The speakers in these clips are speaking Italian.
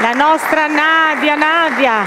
La nostra Nadia, Nadia.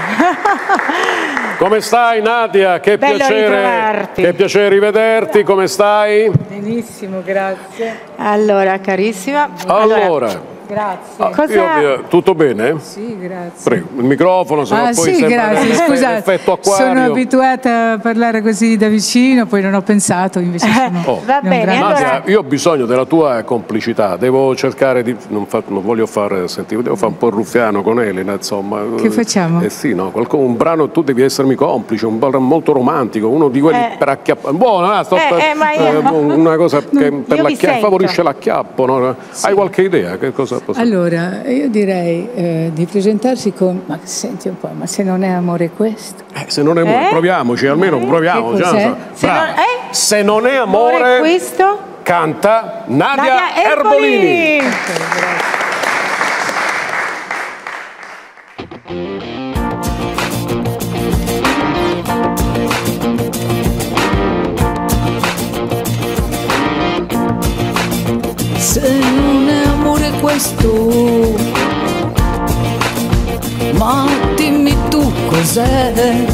Come stai Nadia? Che Bello piacere, ritrovarti. che piacere rivederti, come stai? Benissimo, grazie. Allora, carissima. Allora, Grazie. ah, io tutto bene? Sì, grazie. Prego, il microfono, se no Ah poi sì, grazie, l'effetto- scusate. Sono abituata a parlare così da vicino, poi non ho pensato, invece sono Oh. Va bene, allora- Nadia, io ho bisogno della tua complicità, devo cercare di. Non, fa- non voglio fare sentire, devo fare un po' il ruffiano con Elena, insomma. Che facciamo? Eh sì, no, qualco- un brano tu devi essermi complice, un brano molto romantico, uno di quelli Eh. per acchiappare. Buono, ah, sto Eh, per- eh, ma io- una cosa che per vi l'acchia- sento. favorisce l'acchiappo. no? Hai qualche idea? Che cosa posso Allora, io direi eh, di presentarsi con... Ma senti un po', ma se non è amore questo? Eh, se non è Eh? proviamoci, almeno proviamo. Cos'è? so. Se Brava. non- eh? Se non è Amore, amore, questo? canta Nadia, Nadia Erbolini. Erbolini. Questo, ma dimmi tu cos'è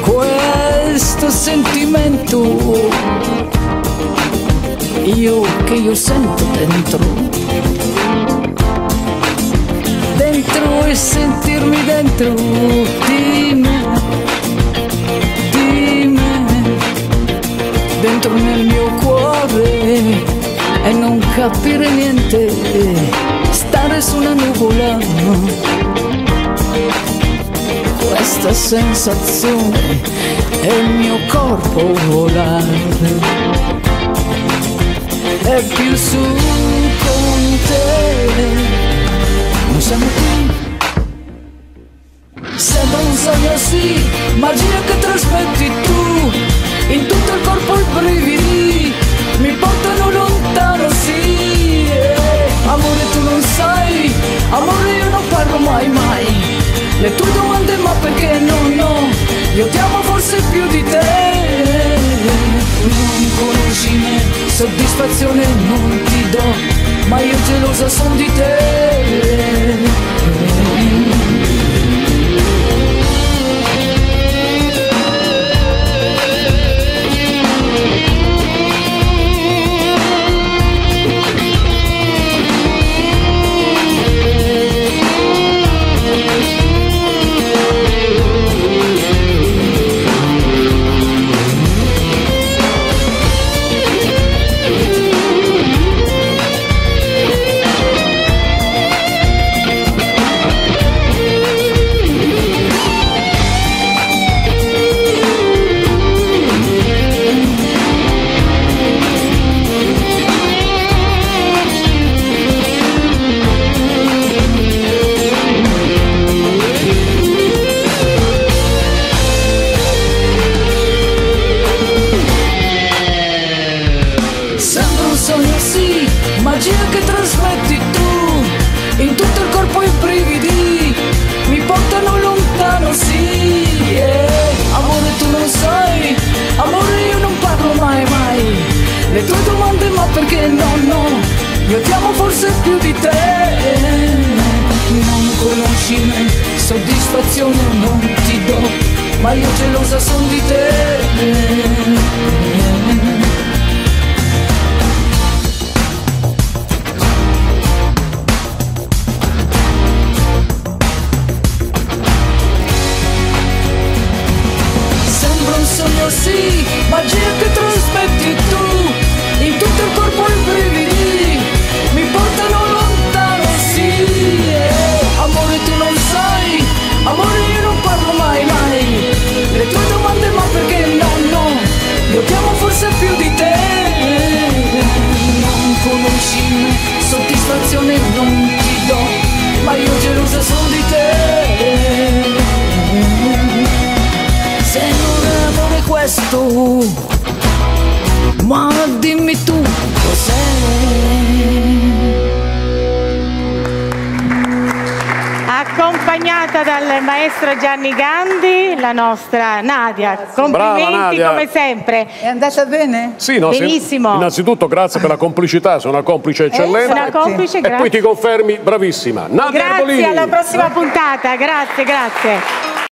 questo sentimento? Io che io sento dentro. Dentro e sentirmi dentro di me capire niente, stare su una nuvola. Questa sensazione è il mio corpo volare. E più su con te, non siamo qui. Sembra un sogno sì, magia che trasmetti tu In tutto il corpo i brividi Mi portano amore io non parlo mai mai. Le tue domande ma perché no no? Io ti amo forse più di te. Non conosci me, soddisfazione non ti do Ma io gelosa son forse più di te. Non conosci me, soddisfazione non ti do Ma io gelosa son di te. Sì, magia che trasmetti tu. In tutto il corpo i brividi questo ma dimmi tu cos'è accompagnata dal maestro Gianni Gandhi la nostra Nadia grazie. complimenti Brava, Nadia. come sempre è andata bene? Sì, no, benissimo innanzitutto grazie per la complicità sono una complice eh, eccellente una complice, e grazie. poi ti confermi bravissima Nadia grazie Arbolini. alla prossima puntata grazie grazie